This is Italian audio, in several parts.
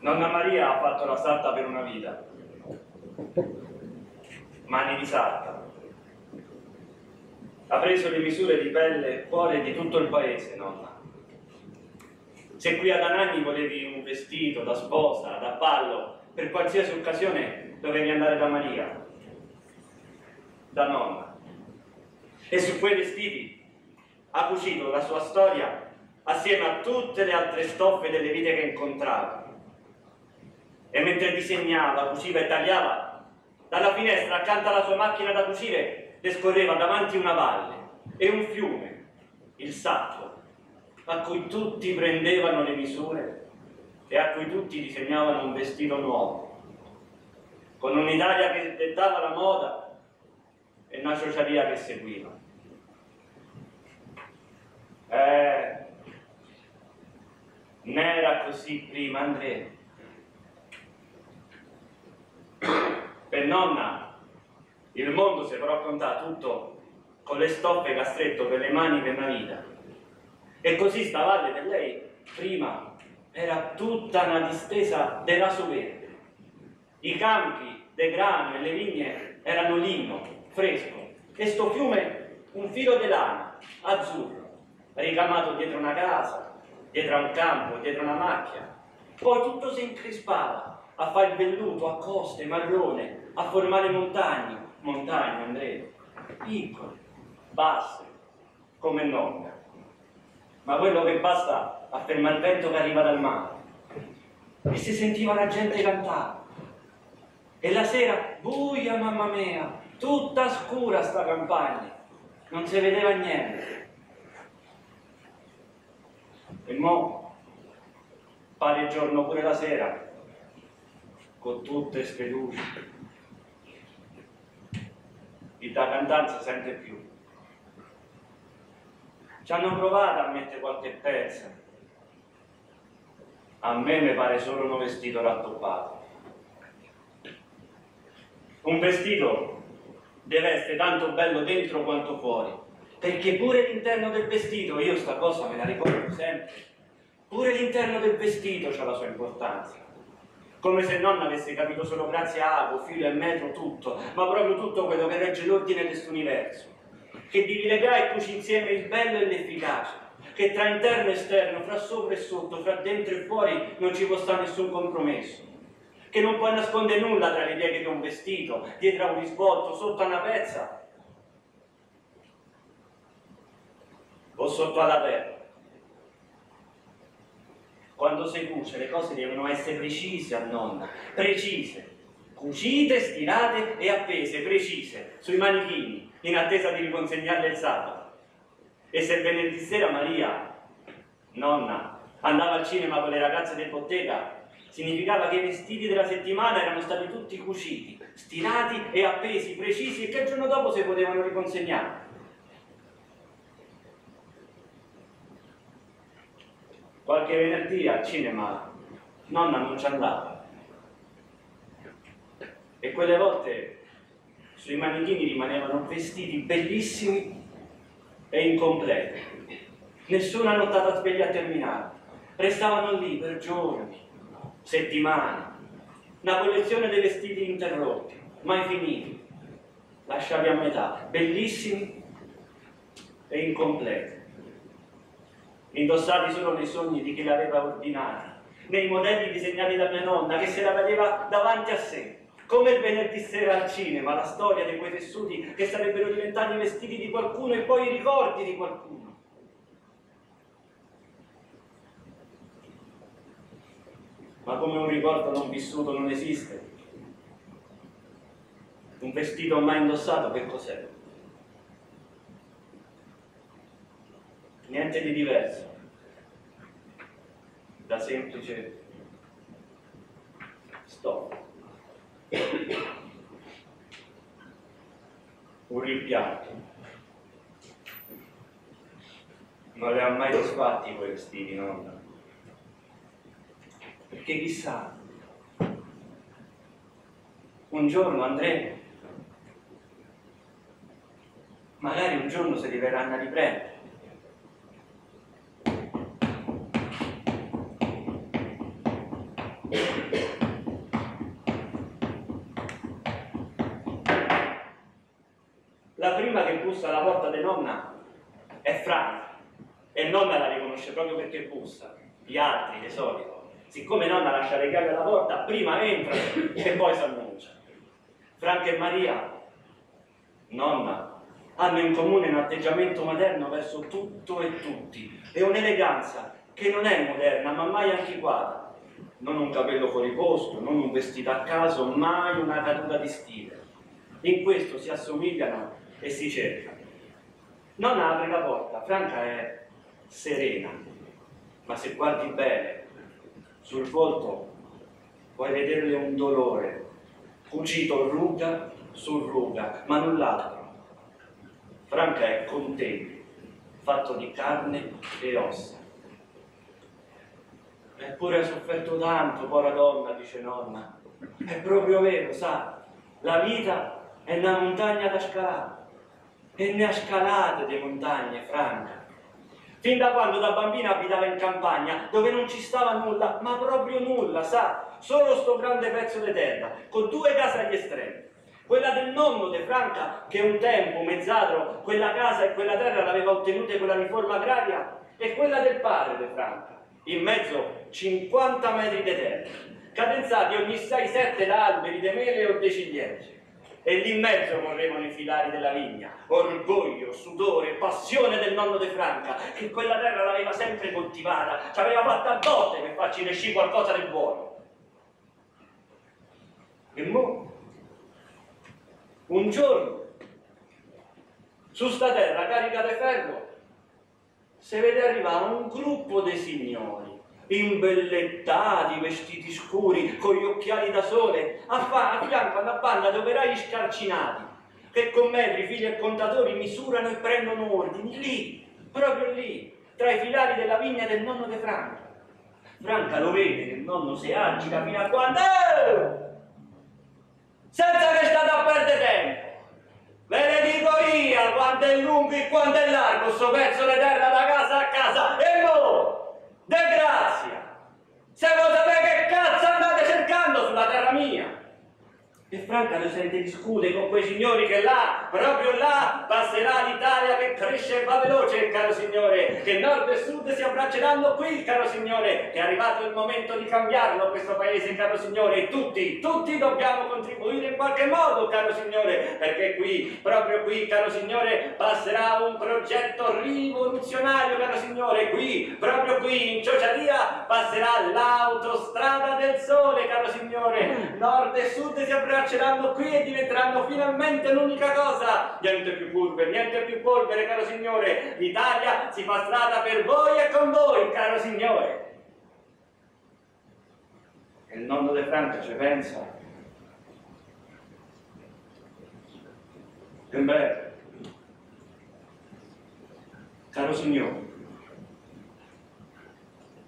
Nonna Maria ha fatto la sarta per una vita. Mani di sarta. Ha preso le misure di pelle e cuore di tutto il paese, nonna. Se qui ad Anagni volevi un vestito da sposa, da ballo, per qualsiasi occasione dovevi andare da Maria, da nonna. E su quei vestiti ha cucito la sua storia assieme a tutte le altre stoffe delle vite che incontrava. E mentre disegnava, cuciva e tagliava, dalla finestra accanto alla sua macchina da cucire le scorreva davanti una valle e un fiume, il Sacco, a cui tutti prendevano le misure e a cui tutti disegnavano un vestito nuovo, con un'Italia che dettava la moda e una socialia che seguiva. Eh, n'era così prima Andrea. Per nonna il mondo si però conta tutto con le stoffe che ha stretto per le mani per una vita. E così sta valle per lei prima era tutta una distesa di raso verde. I campi de grano e le vigne erano lino, fresco, e sto fiume un filo di lana, azzurro, ricamato dietro una casa, dietro un campo, dietro una macchia. Poi tutto si increspava a fare il velluto, a coste, marrone, a formare montagne, montagne, Andrea, piccole, basse, come nonna ma quello che basta a fermare il vento che arriva dal mare. E si sentiva la gente cantare. E la sera, buia mamma mia, tutta scura sta campagna, non si vedeva niente. E mo pare giorno pure la sera, con tutte luci. E da cantanza sente più. Ci hanno provato a mettere qualche pezzo. A me mi pare solo un vestito rattoppato. Un vestito deve essere tanto bello dentro quanto fuori, perché pure l'interno del vestito, io sta cosa me la ricordo sempre, pure l'interno del vestito ha la sua importanza. Come se nonna avesse capito solo grazie a ago, filo e metro tutto, ma proprio tutto quello che regge l'ordine di questo universo che devi legare e cuci insieme il bello e l'efficace, che tra interno e esterno, fra sopra e sotto, fra dentro e fuori non ci può stare nessun compromesso, che non puoi nascondere nulla tra le pieghe di un vestito, dietro a un risvolto, sotto a una pezza. O sotto alla terra. Quando si cuce le cose devono essere precise a nonna, precise, cucite, stirate e appese, precise, sui manichini, in attesa di riconsegnarle il sabato. E se venerdì sera Maria, nonna, andava al cinema con le ragazze del bottega, significava che i vestiti della settimana erano stati tutti cuciti, stirati e appesi, precisi, e che il giorno dopo si potevano riconsegnare. Qualche venerdì al cinema nonna non ci andava. E quelle volte sui manichini rimanevano vestiti bellissimi e incompleti. Nessuna nottata sveglia terminata. Restavano lì per giorni, settimane. Una collezione di vestiti interrotti, mai finiti, lasciati a metà, bellissimi e incompleti. Indossati solo nei sogni di chi li aveva ordinati, nei modelli disegnati da mia nonna che se la vedeva davanti a sé come il venerdì sera al cinema, la storia di quei tessuti che sarebbero diventati vestiti di qualcuno e poi i ricordi di qualcuno. Ma come un ricordo non vissuto non esiste, un vestito mai indossato che cos'è? Niente di diverso da semplice stoffa un rimpianto. Non le ha mai disfatti quei vestiti, nonna. Perché chissà, un giorno andremo, magari un giorno se li verranno a riprendere. Bussa alla porta di nonna è Franca e nonna la riconosce proprio perché bussa. Gli altri, di solito, siccome nonna lascia le chiavi alla porta, prima entra e poi si annuncia. Franca e Maria, nonna, hanno in comune un atteggiamento materno verso tutto e tutti e un'eleganza che non è moderna ma mai antiquata. Non un capello fuori posto, non un vestito a caso, mai una caduta di stile. In questo si assomigliano e si cercano. Nonna apre la porta, Franca è serena, ma se guardi bene sul volto puoi vederle un dolore, cucito ruga su ruga, ma null'altro. Franca è contento, fatto di carne e ossa. Eppure ha sofferto tanto, povera donna, dice nonna. È proprio vero, sa, la vita è una montagna da scalare. E ne ha scalate di montagne, Franca. Fin da quando da bambina abitava in campagna, dove non ci stava nulla, ma proprio nulla, sa, solo sto grande pezzo di terra, con due case agli estremi. Quella del nonno De Franca, che un tempo, mezzadro, quella casa e quella terra l'aveva ottenuta con la riforma agraria, e quella del padre De Franca, in mezzo 50 metri di terra, cadenzati ogni 6-7 da alberi di mele o di ciliegie. E lì in mezzo correvano i filari della vigna, orgoglio, sudore, passione del nonno De Franca, che quella terra l'aveva sempre coltivata, ci aveva fatta a botte per farci resci qualcosa di buono. E mo, un giorno, su sta terra carica di ferro, si vede arrivare un gruppo di signori, imbellettati, vestiti scuri, con gli occhiali da sole, a, fa- a fianco una banda di operai scarcinati, che con metri, figli e contatori misurano e prendono ordini, lì, proprio lì, tra i filari della vigna del nonno di Franca. Franca lo vede che il nonno si agita fino a quando... Eh! Senza che state a perdere tempo! Ve ne dico io quanto è lungo e quanto è largo sto pezzo di terra da casa a casa. E mo, de grazia, se vuoi sapere che cazzo andate cercando sulla terra mia. E Franca lo sente discute con quei signori che là, proprio là, passerà l'Italia che cresce e va veloce, caro signore, che nord e sud si abbracceranno qui, caro signore, che è arrivato il momento di cambiarlo questo paese, caro signore, e tutti, tutti dobbiamo contribuire in qualche modo, caro signore, perché qui, proprio qui, caro signore, passerà un progetto rivoluzionario, caro signore, qui, proprio qui, in Ciociaria, passerà l'autostrada del sole, caro signore, nord e sud si abbracceranno abbracceranno qui e diventeranno finalmente l'unica cosa. Niente più curve, niente più polvere, caro signore. L'Italia si fa strada per voi e con voi, caro signore. E il nonno De Franca ci pensa. E beh, caro signore,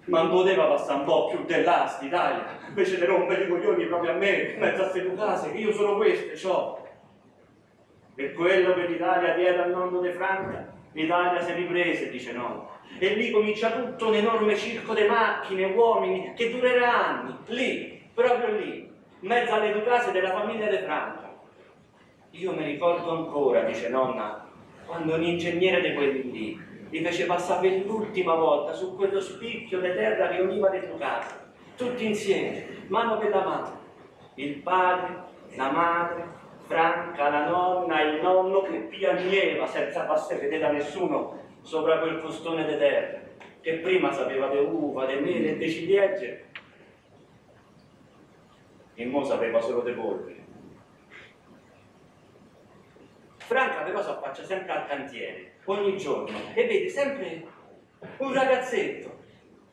ma non poteva passare un po' più dell'asti, Italia, invece di rompere i coglioni proprio a me, in mezzo a queste case, che io sono queste, ciò. E quello che l'Italia diede al nonno De Franca, l'Italia si riprese, dice no. E lì comincia tutto un enorme circo di macchine, uomini, che durerà anni, lì, proprio lì, in mezzo alle due case della famiglia De Franca. Io mi ricordo ancora, dice nonna, quando un ingegnere di quelli lì li fece passare per l'ultima volta su quello spicchio di terra che univa le due case, tutti insieme, mano per la mano. Il padre, la madre, Franca, la nonna, il nonno che piangeva senza farsi vedere da nessuno sopra quel costone di terra, che prima sapeva di uva, di mele e di ciliegie, e mo sapeva solo di polvere. Franca però si affaccia sempre al cantiere ogni giorno e vede sempre un ragazzetto,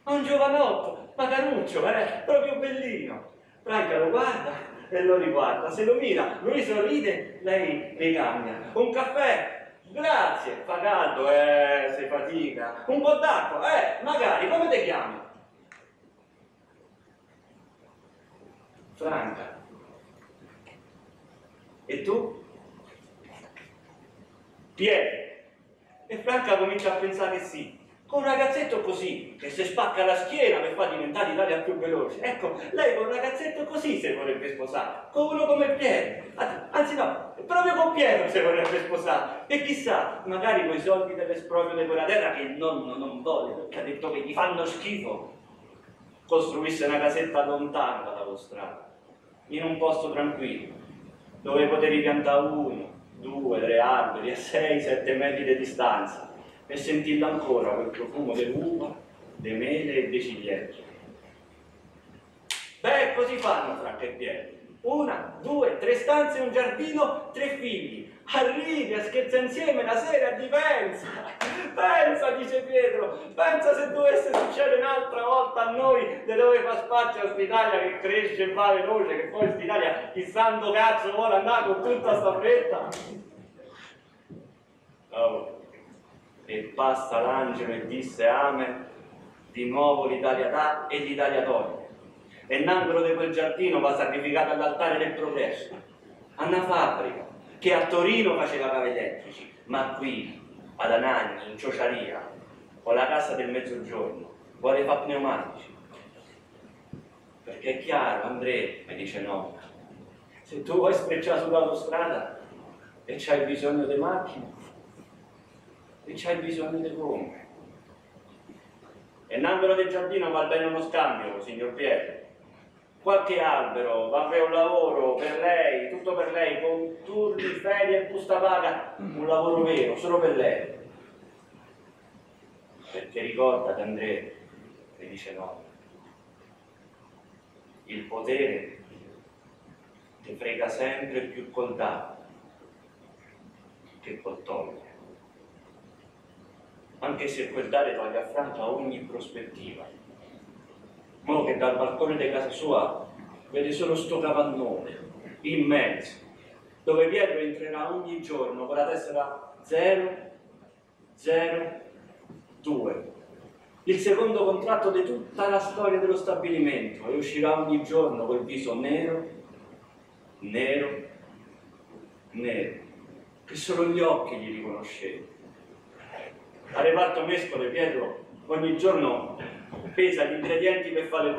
un giovanotto, magaruccio, eh, proprio bellino. Franca lo guarda e lo riguarda, se lo mira, lui sorride, lei ricambia. Un caffè, grazie, fa caldo, eh, se fatica. Un po' d'acqua, eh, magari, come ti chiami? Franca. E tu? Pietro. Franca comincia a pensare sì, con un ragazzetto così, che si spacca la schiena per far diventare l'Italia più veloce. Ecco, lei con un ragazzetto così si vorrebbe sposare, con uno come Pietro. Anzi no, proprio con Pietro si vorrebbe sposare. E chissà, magari con i soldi dell'esproprio di quella terra che il nonno non vuole, perché ha detto che gli fanno schifo, costruisse una casetta lontana dall'autostrada, in un posto tranquillo, dove potevi piantare uno, due, tre alberi a sei, sette metri di distanza e sentirlo ancora quel profumo dell'uva, delle mele e dei ciliegi. Beh, così fanno Franco e Pietro. Una, due, tre stanze, un giardino, tre figli. Arrivi a scherzare insieme la sera di pensa. Pensa, dice Pietro, pensa se dovesse succedere un'altra volta a noi di dove fa spazio a quest'Italia che cresce e va veloce, che poi quest'Italia chi santo cazzo vuole andare con tutta sta fretta. Oh e passa l'angelo e disse Amen, di nuovo l'Italia dà e l'Italia toglie. E l'angolo di quel giardino va sacrificato all'altare del progresso, a una fabbrica che a Torino faceva cavi elettrici, ma qui, ad Anagni, in Ciociaria, o la casa del mezzogiorno, vuole fare pneumatici. Perché è chiaro, Andrea, mi dice no, se tu vuoi sprecciare sull'autostrada e c'hai bisogno di macchine, e c'hai bisogno di gomme. E l'angolo del giardino va bene uno scambio, signor Pietro. Qualche albero, va per un lavoro per lei, tutto per lei, con turni, ferie e busta paga, un lavoro vero, solo per lei. Perché ricordati Andrea, mi dice no, il potere ti frega sempre più col dare che col togliere anche se quel dare toglie a ogni prospettiva. Mo che dal balcone di casa sua vede solo sto capannone immenso, dove Pietro entrerà ogni giorno con la tessera 002. Il secondo contratto di tutta la storia dello stabilimento e uscirà ogni giorno col viso nero, nero, nero, che solo gli occhi gli riconoscevano al reparto mescole Pietro ogni giorno pesa gli ingredienti per fare le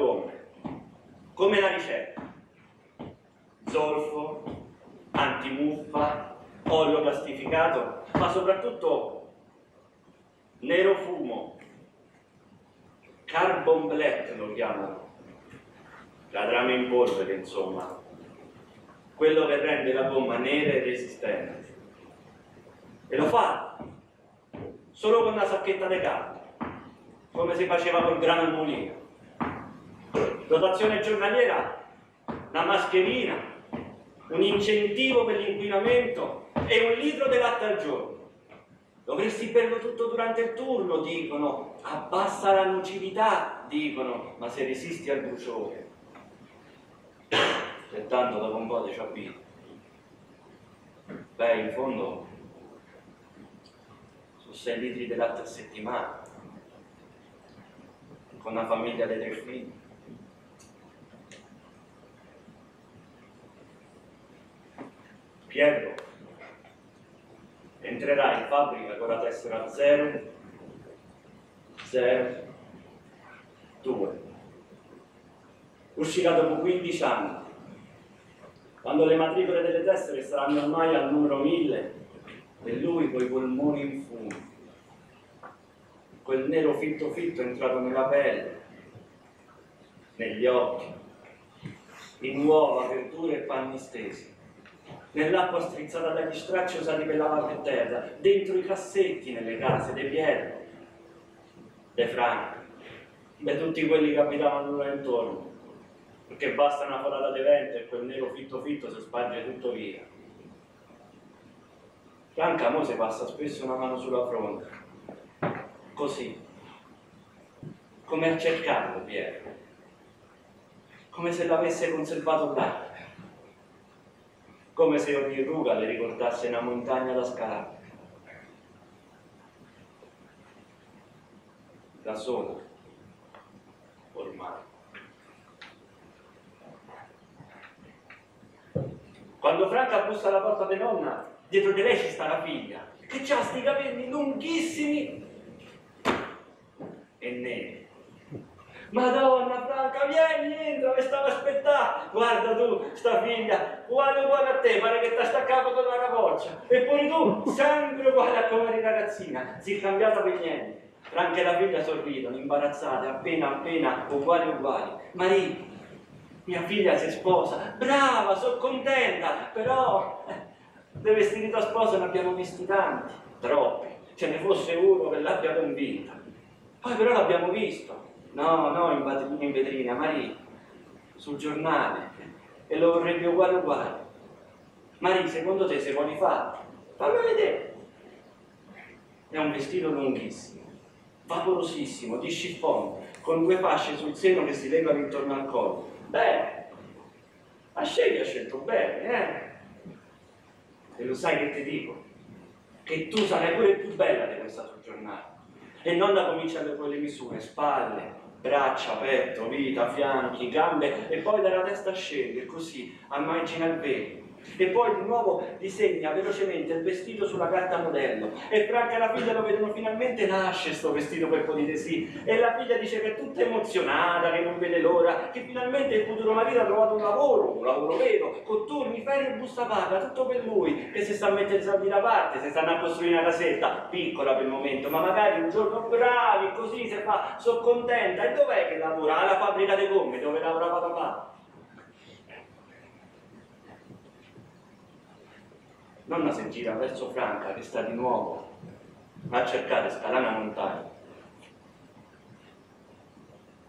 come la ricetta. Zolfo, antimuffa, olio plastificato, ma soprattutto nero fumo, carbon black lo chiamano, la trama in polvere insomma, quello che rende la gomma nera e resistente. E lo fa solo con una sacchetta di carta, come si faceva col grano al mulino. Dotazione giornaliera, una mascherina, un incentivo per l'inquinamento e un litro di latte al giorno. Dovresti berlo tutto durante il turno, dicono, abbassa la nocività, dicono, ma se resisti al bruciore. E tanto dopo un po' ti ci. Beh, in fondo 6 litri di latte a settimana, con una famiglia di tre figli. Pietro entrerà in fabbrica con la tessera 0, 0, 2. Uscirà dopo 15 anni, quando le matricole delle tessere saranno ormai al numero 1000 e lui coi polmoni in fumo quel nero fitto fitto entrato nella pelle, negli occhi, in uova, verdure e panni stesi, nell'acqua strizzata dagli stracci usati per lavare per terra, dentro i cassetti nelle case dei Pietro, dei Franco, di tutti quelli che abitavano là intorno, perché basta una folata di vento e quel nero fitto fitto si sparge tutto via. Franca mo si passa spesso una mano sulla fronte, così, come a cercarlo Piero, come se l'avesse conservato là, come se ogni ruga le ricordasse una montagna da scalare. Da sola, ormai. Quando Franca bussa alla porta di nonna, dietro di lei ci sta la figlia, che ha sti capelli lunghissimi nere. Madonna Franca, vieni, entra, mi stavo aspettando. Guarda tu, sta figlia, uguale uguale a te, pare che ti ha staccato con la. E poi tu, sempre uguale a come eri ragazzina, si è cambiata per niente. Franca e la figlia sorridono, imbarazzate, appena appena, uguali uguali. Maria, mia figlia si sposa, brava, sono contenta, però eh, dei vestiti da sposa ne abbiamo visti tanti, troppi. Ce ne fosse uno che l'abbia convinta. Poi però l'abbiamo visto No, no, in, in vetrina, Maria, sul giornale, e lo vorrebbe uguale uguale. Maria, secondo te se vuoi fare? Fammi vedere. È un vestito lunghissimo, vaporosissimo, di chiffon, con due fasce sul seno che si legano intorno al collo. Bene, a scegli ha scelto bene, eh? E lo sai che ti dico? Che tu sarai pure più bella di questa sul giornale. E non da cominciare con le misure, spalle, braccia, petto, vita, fianchi, gambe e poi dalla testa scende così, a margine al velo. E poi di nuovo disegna velocemente il vestito sulla carta modello. E Franca e la figlia lo vedono finalmente nasce sto vestito per dire sì. E la figlia dice che è tutta emozionata, che non vede l'ora, che finalmente il futuro marito ha trovato un lavoro, un lavoro vero, con turni, ferie e busta paga, tutto per lui, che si sta a mettere i soldi da parte, si stanno a costruire una casetta, piccola per il momento, ma magari un giorno bravi, così si fa, sono contenta. E dov'è che lavora? Alla fabbrica dei gomme, dove lavorava papà. Nonna si gira verso Franca che sta di nuovo a cercare scalare una montagna.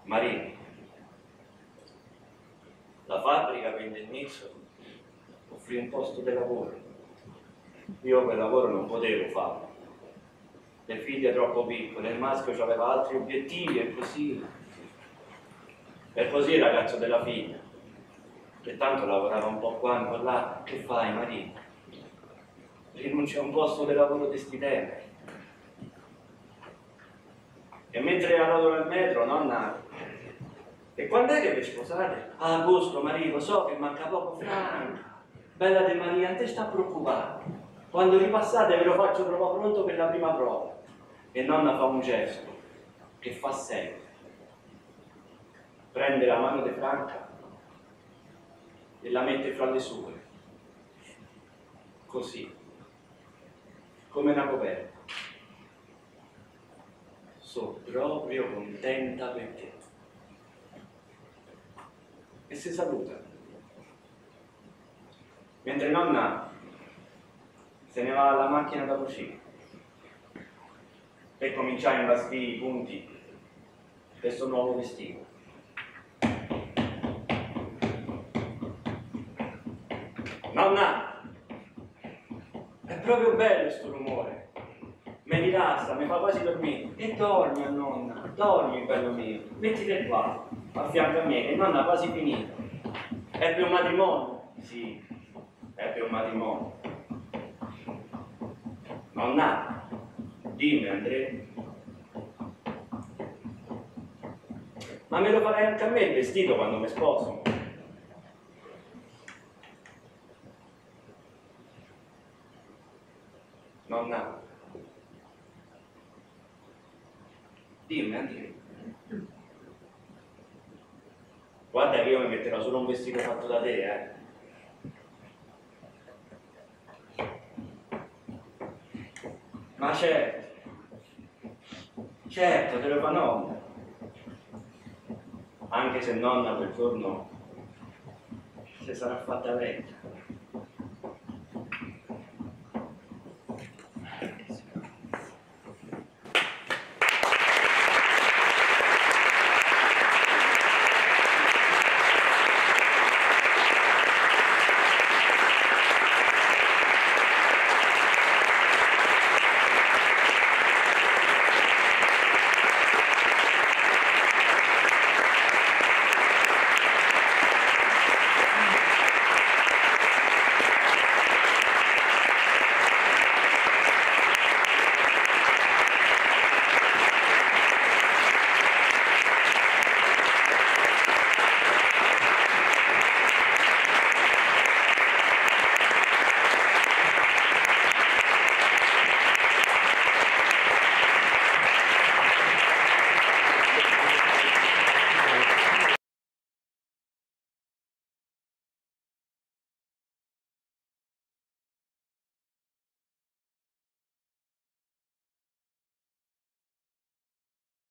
Maria, la fabbrica per indennizzo offrì un posto di lavoro. Io quel lavoro non potevo farlo. Le figlie troppo piccole, il maschio aveva altri obiettivi e così. E così il ragazzo della figlia, che tanto lavorava un po' qua, un po' là, che fai Maria? Rinuncia a un posto di lavoro di sti. E mentre ero nel metro, nonna, e quando è che vi sposate? A agosto, marito, so che manca poco franca. Bella di Maria, non ti sta preoccupare. Quando ripassate ve lo faccio troppo pronto per la prima prova. E nonna fa un gesto che fa sempre. Prende la mano di Franca e la mette fra le sue. Così come una coperta. Sono proprio contenta per te. E si saluta. Mentre nonna se ne va alla macchina da cucina e comincia a imbastire i punti di questo nuovo vestito. Nonna! Proprio bello questo rumore. Mi rilassa, mi fa quasi dormire. E dormi, nonna, dormi, bello mio. Mettiti qua, a fianco a me, che nonna ha quasi finito. Per un matrimonio? Sì, per un matrimonio. Nonna, dimmi Andrea. Ma me lo farai anche a me il vestito quando mi sposo? Nonna, dimmi, dimmi. Guarda che io mi metterò solo un vestito fatto da te, eh. Ma certo, certo, te lo fa nonna. Anche se nonna quel giorno si sarà fatta vecchia.